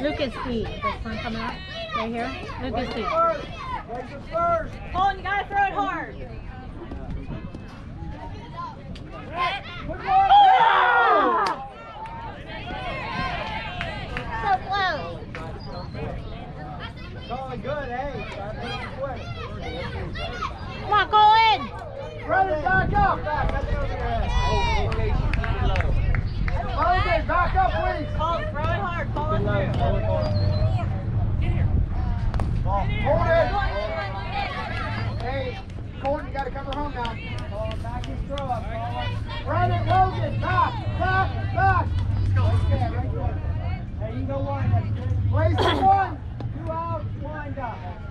Lucas E. This one coming up right here. Lucas E. First. Raise it first. Colin, you gotta throw it hard. Good ball. Ah! 了。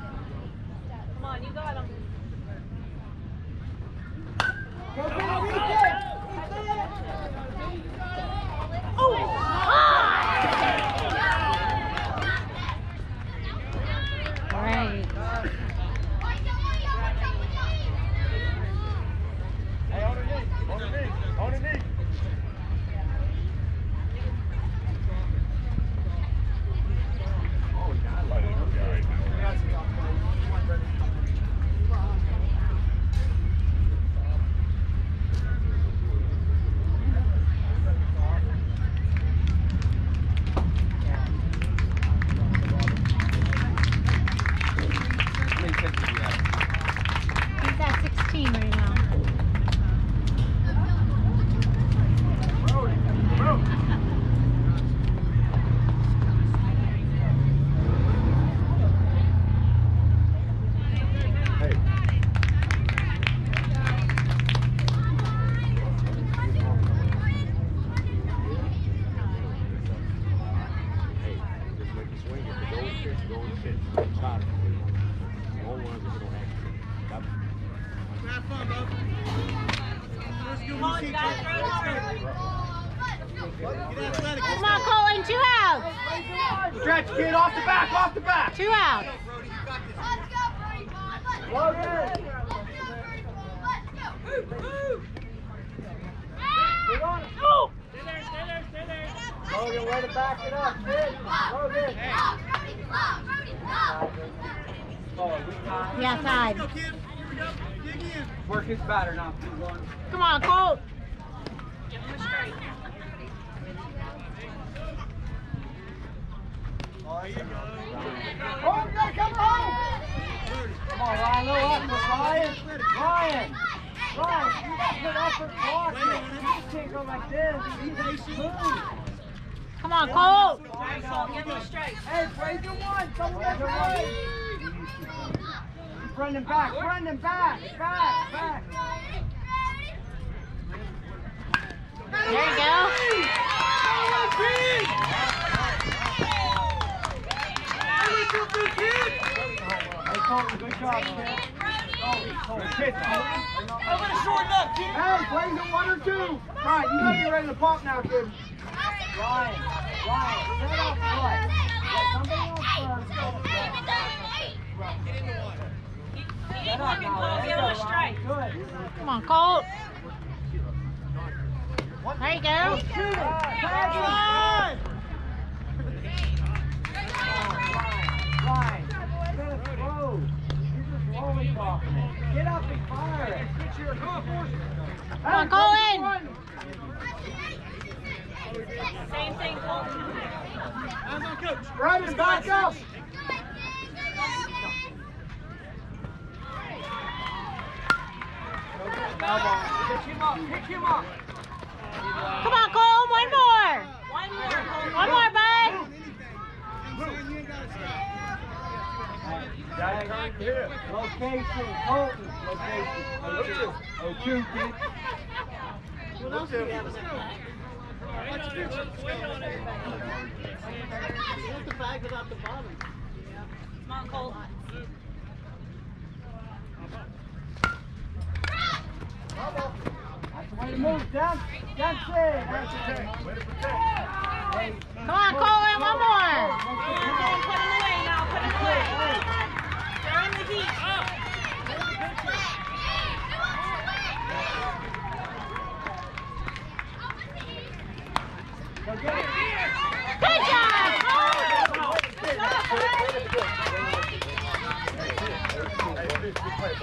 Colin, you gotta throw it hard. Come on, Colin. Two outs. Stretch, kid, off the back, off the back. Two outs. Logan. Get on it. Logan, way to back it up, kid. Logan. Oh, we got Yeah, side. Work his batter now, two one. Come on, Colt. Oh, you gotta come home. Come on, Ryan, little effort, Ryan. Ryan. Ryan, you got good effort blocking. You can't go like this. Move. Come on, Colt. Alright, Colin, give him a strike. Hey, Fraser one. Someone get the one. Brendan back, Brendan back, back, back. There you go. Good job, kid. Colton, kid, I'm gonna shorten up, kid. Hey, Fraser one or two. Ryan, you gotta be ready to pump now, kid. Ryan, Ryan, set up. Somebody else. Keep Set up working, now. Colin. There Give you him go, a strike. Ryan. Good. Come on, Colt. There you go. Shoot it. Tag line. Ryan, Smith, throw. You're just lollypopping it. Get up and fire it. Come on, Colin. Same thing, Colin. Brendan, back up. Pick him up, pick him up. Come on, Colt. One more. One more, Colin. One more, bud. Location, Colton, location. Oh, two. Oh, two, kid. What else do we have in there? Come on, Colin. That's the way to move, Dan. That's it. That's it. Hey, Come on, Colin. One more. Put him away now. Put him away. They're the heat. go get it. Good job, Colt. What's the score? Five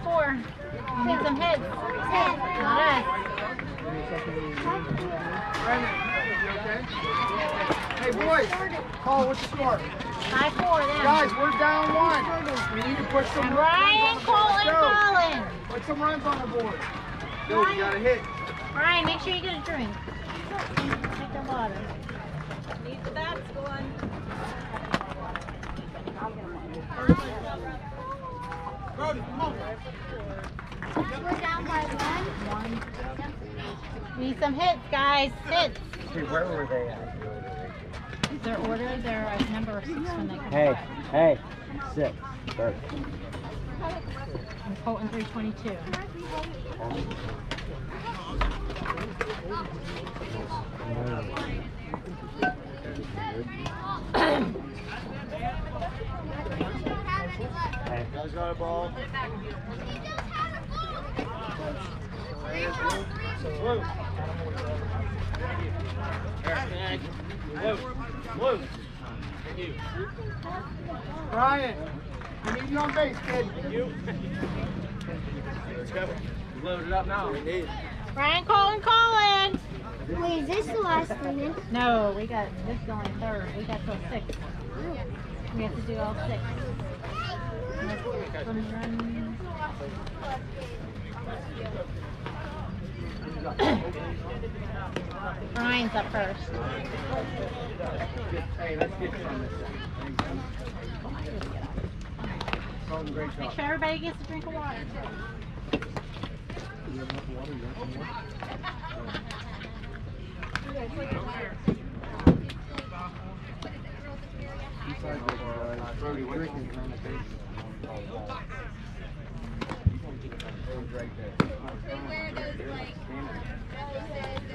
four. You need some. Brandon, you okay? Hey, boys. Paul, what's the score? Five four then. Guys, we're down one. We need to put some And runs on the board. Go. Colin. Put some runs on the board. Go, you got a hit. Ryan, make sure you get a drink. Take the water. Need the bats going. We're down by one. Need some hits, guys. Hits. See, where were they at? Their order, they're at number six when they come Hey, back. hey, six, third. Oh, and Colton 322. Hey, Guys got a ball. Ryan, I need you on base, kid. You. Let's go. Load it up now. We need. Ryan, Colin, Colin. Wait, is this the last inning? No, we got, this going third. We got till six. We have to do all six. Some run- Ryan's up first. Hey, let's get some Make sure everybody gets a drink of water. What's on the base? Right there.